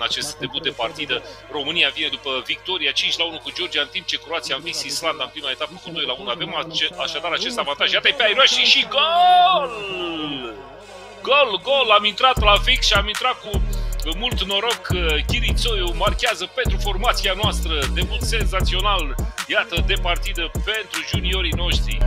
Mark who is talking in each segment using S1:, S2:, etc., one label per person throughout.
S1: în acest debut de partidă. România vine după victoria 5 la 1 cu Georgia, în timp ce Croația a învins Islanda în prima etapă cu 2 la 1. Avem așadar acest avantaj. Iată-i pe Airoși și gol! Gol, gol! Am intrat la fix și am intrat cu mult noroc. Chirițoiu marchează pentru formația noastră. Debut senzațional, iată, de partidă pentru juniorii noștri.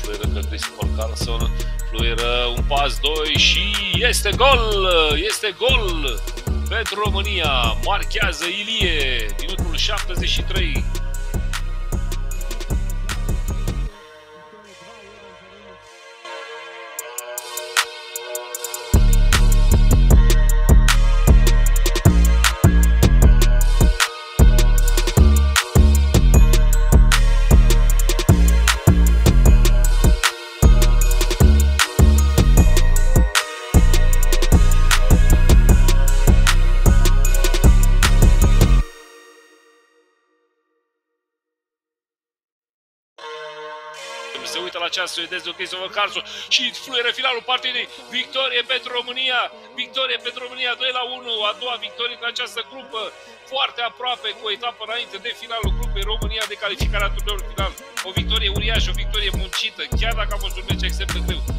S1: Fluieră că Christopher Carlson, fluieră un pas 2 și este gol, este gol pentru România, marchează Ilie, minutul 73. Se uită la ceas suedez, ok, să vă Carlson și fluieră finalul partidei. Victorie pentru România, victorie pentru România 2 la 1, a doua victorie în această grupă, foarte aproape cu o etapă înainte de finalul grupei România de calificarea turneului final. O victorie uriașă, o victorie muncită, chiar dacă a fost un meci extrem de greu.